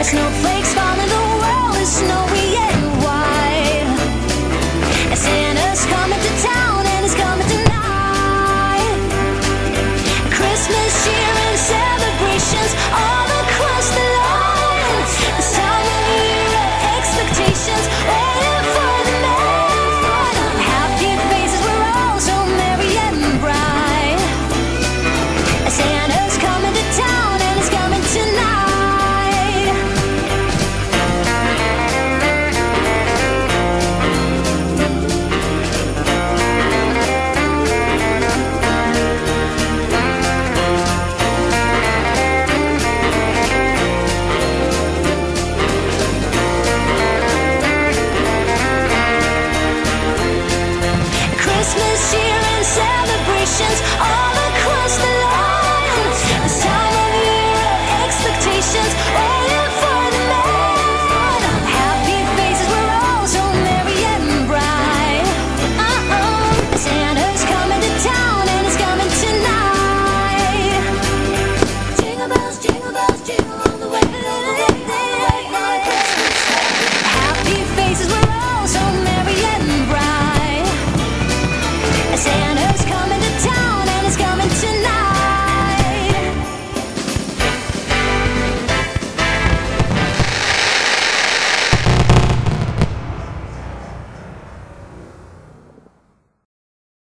It's no fun. Christmas cheer and celebrations.